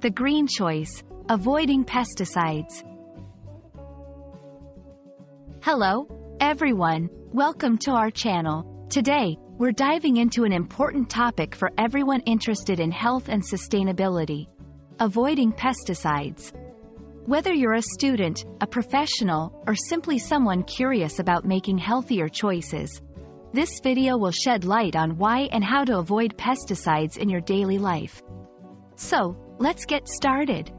The green choice, avoiding pesticides. Hello, everyone. Welcome to our channel. Today, we're diving into an important topic for everyone interested in health and sustainability. Avoiding pesticides. Whether you're a student, a professional, or simply someone curious about making healthier choices, this video will shed light on why and how to avoid pesticides in your daily life. So, let's get started.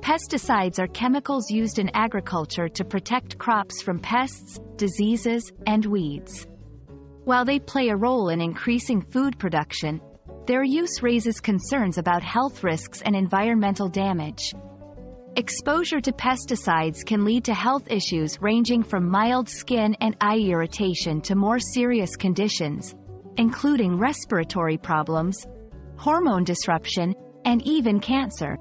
Pesticides are chemicals used in agriculture to protect crops from pests, diseases, and weeds. While they play a role in increasing food production, their use raises concerns about health risks and environmental damage. Exposure to pesticides can lead to health issues ranging from mild skin and eye irritation to more serious conditions, including respiratory problems, hormone disruption, and even cancer.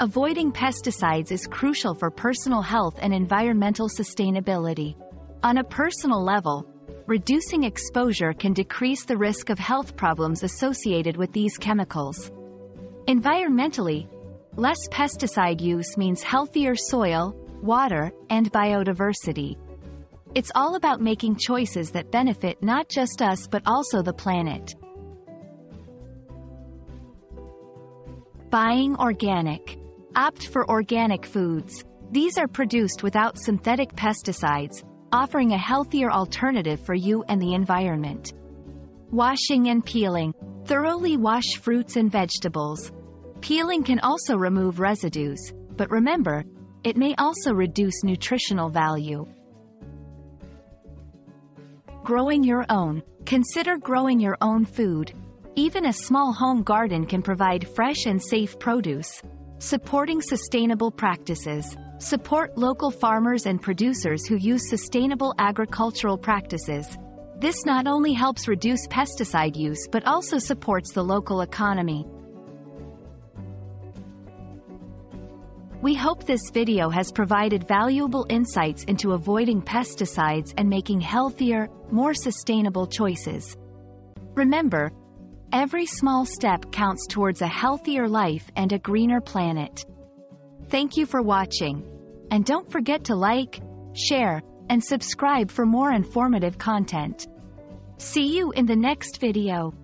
Avoiding pesticides is crucial for personal health and environmental sustainability. On a personal level, reducing exposure can decrease the risk of health problems associated with these chemicals. Environmentally, less pesticide use means healthier soil, water, and biodiversity. It's all about making choices that benefit not just us but also the planet. Buying organic. Opt for organic foods. These are produced without synthetic pesticides, offering a healthier alternative for you and the environment. Washing and peeling. Thoroughly wash fruits and vegetables. Peeling can also remove residues, but remember, it may also reduce nutritional value. Growing your own. Consider growing your own food. Even a small home garden can provide fresh and safe produce. Supporting sustainable practices. Support local farmers and producers who use sustainable agricultural practices. This not only helps reduce pesticide use but also supports the local economy. We hope this video has provided valuable insights into avoiding pesticides and making healthier, more sustainable choices. Remember, every small step counts towards a healthier life and a greener planet. Thank you for watching. And don't forget to like, share, and subscribe for more informative content. See you in the next video.